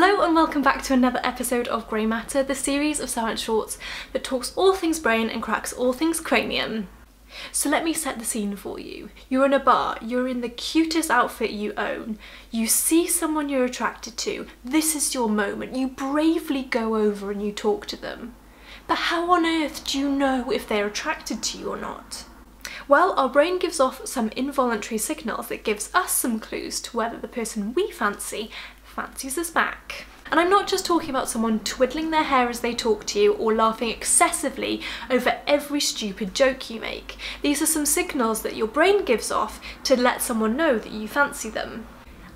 welcome back to another episode of Gray Matter, the series of science shorts that talks all things brain and cracks all things cranium. So let me set the scene for you. You're in a bar, you're in the cutest outfit you own, you see someone you're attracted to, this is your moment, you bravely go over and you talk to them. But how on earth do you know if they're attracted to you or not? Well, our brain gives off some involuntary signals that gives us some clues to whether the person we fancy fancies us back. And I'm not just talking about someone twiddling their hair as they talk to you or laughing excessively over every stupid joke you make. These are some signals that your brain gives off to let someone know that you fancy them.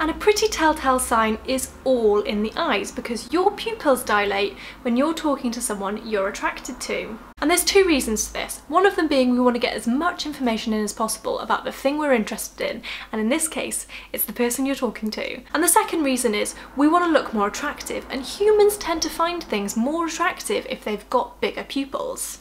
And a pretty telltale sign is all in the eyes because your pupils dilate when you're talking to someone you're attracted to. And there's two reasons to this. One of them being we want to get as much information in as possible about the thing we're interested in, and in this case, it's the person you're talking to. And the second reason is we want to look more attractive, and humans tend to find things more attractive if they've got bigger pupils.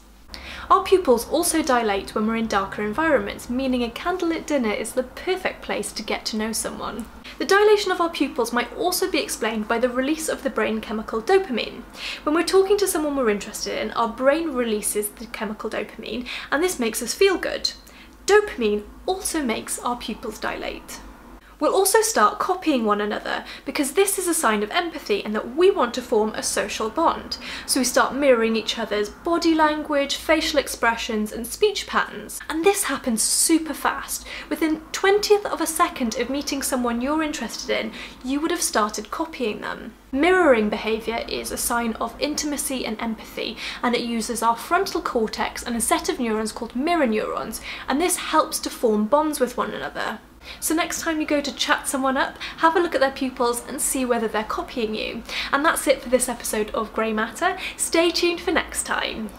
Our pupils also dilate when we're in darker environments, meaning a candlelit dinner is the perfect place to get to know someone. The dilation of our pupils might also be explained by the release of the brain chemical dopamine. When we're talking to someone we're interested in, our brain releases the chemical dopamine and this makes us feel good. Dopamine also makes our pupils dilate. We'll also start copying one another because this is a sign of empathy and that we want to form a social bond. So we start mirroring each other's body language, facial expressions and speech patterns. And this happens super fast. Within 20th of a second of meeting someone you're interested in, you would have started copying them. Mirroring behaviour is a sign of intimacy and empathy and it uses our frontal cortex and a set of neurons called mirror neurons and this helps to form bonds with one another. So next time you go to chat someone up, have a look at their pupils and see whether they're copying you. And that's it for this episode of Gray Matter. Stay tuned for next time.